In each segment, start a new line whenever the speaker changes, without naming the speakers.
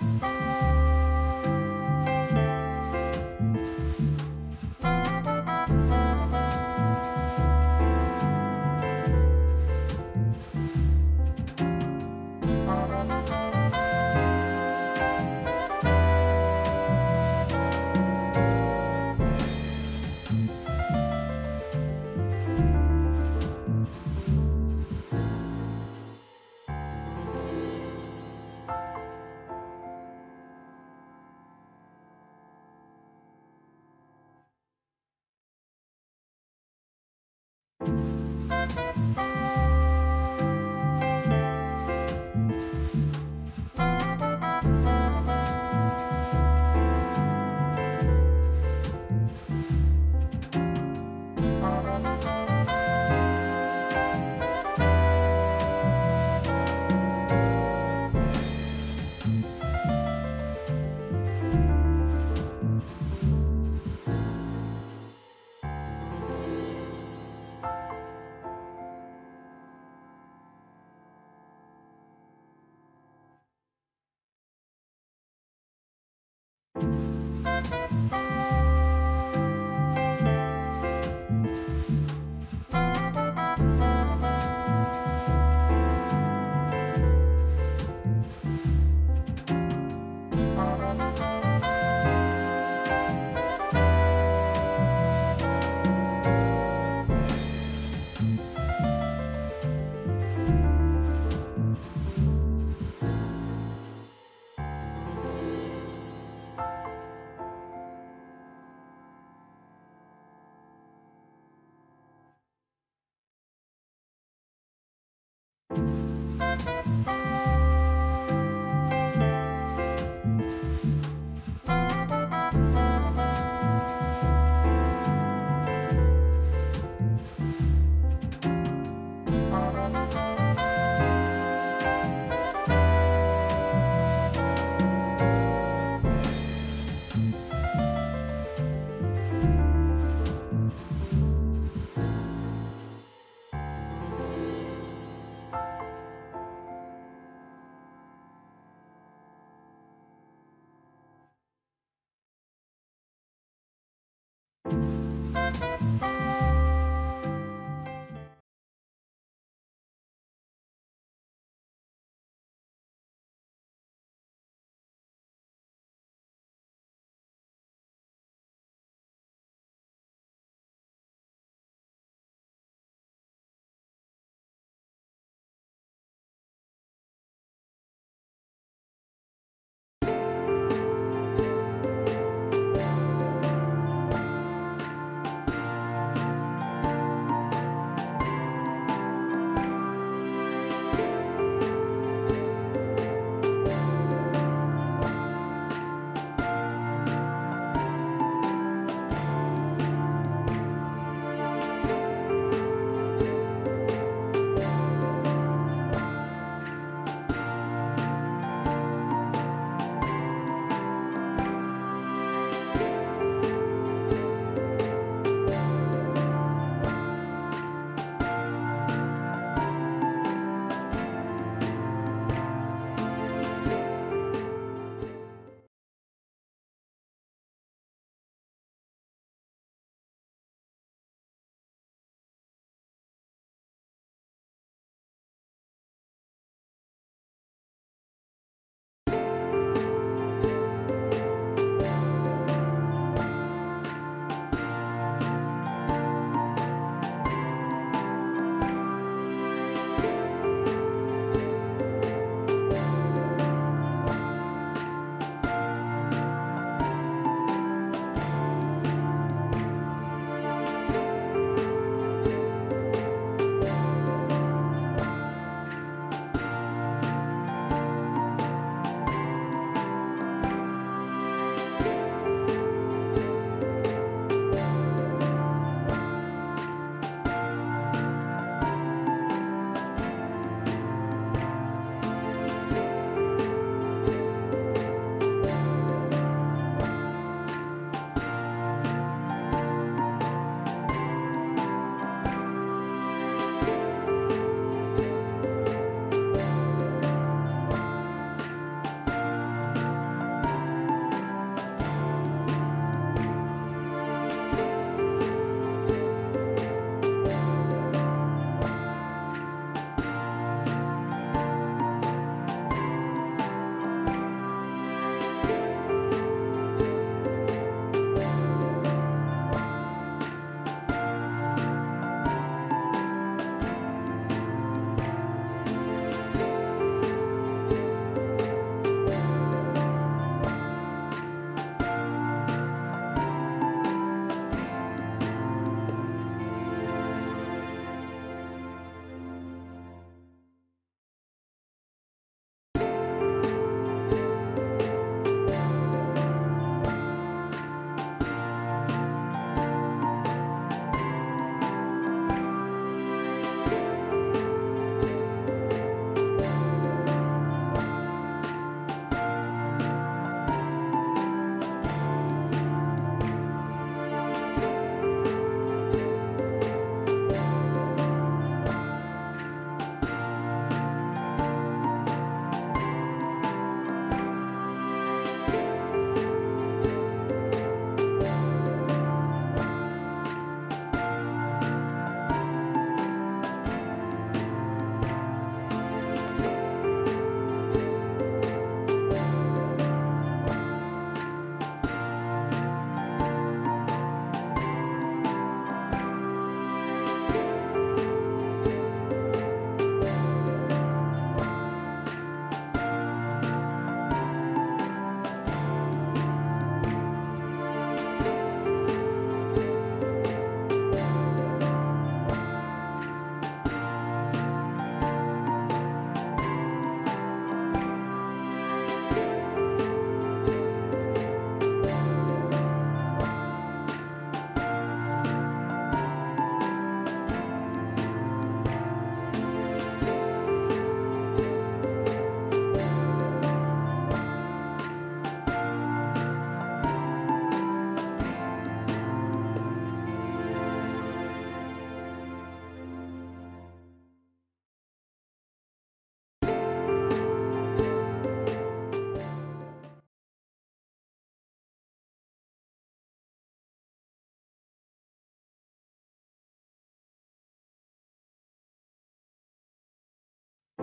Música thank you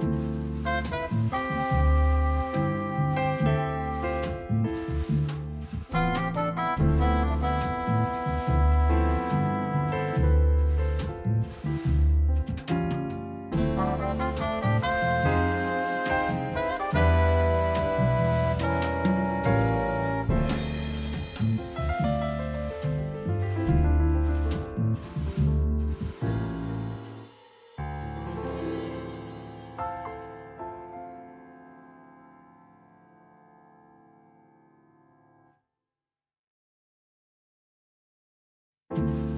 Thank you. thank you